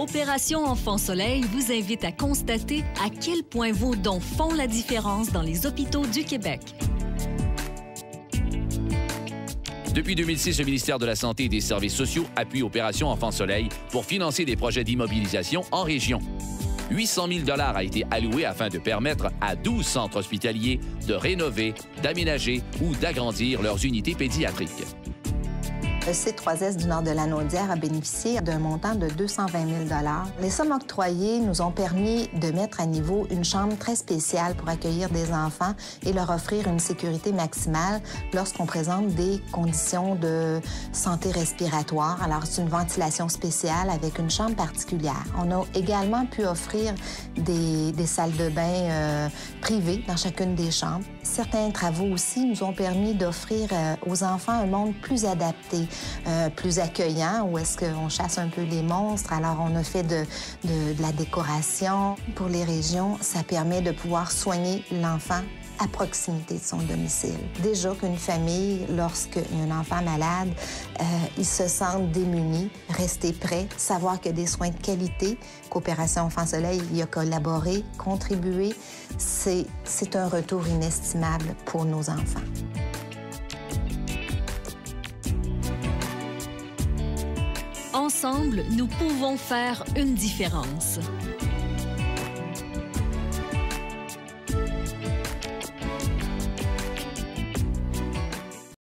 Opération Enfant Soleil vous invite à constater à quel point vos dons font la différence dans les hôpitaux du Québec. Depuis 2006, le ministère de la Santé et des Services sociaux appuie Opération Enfant Soleil pour financer des projets d'immobilisation en région. 800 000 a été alloué afin de permettre à 12 centres hospitaliers de rénover, d'aménager ou d'agrandir leurs unités pédiatriques. Le C3S du nord de la Naudière a bénéficié d'un montant de 220 000 Les sommes octroyées nous ont permis de mettre à niveau une chambre très spéciale pour accueillir des enfants et leur offrir une sécurité maximale lorsqu'on présente des conditions de santé respiratoire. Alors, c'est une ventilation spéciale avec une chambre particulière. On a également pu offrir des, salles de bain euh, privées dans chacune des chambres. Certains travaux aussi nous ont permis d'offrir euh, aux enfants un monde plus adapté, euh, plus accueillant, où est-ce qu'on chasse un peu les monstres. Alors, on a fait de, la décoration. Pour les régions, ça permet de pouvoir soigner l'enfant à proximité de son domicile. Déjà qu'une famille, lorsqu'il y a un enfant malade, euh, ils se sentent démunis, rester prêts, savoir que des soins de qualité, Coopération Enfant Soleil y a collaboré, contribué, c'est un retour inestimable pour nos enfants. Ensemble, nous pouvons faire une différence.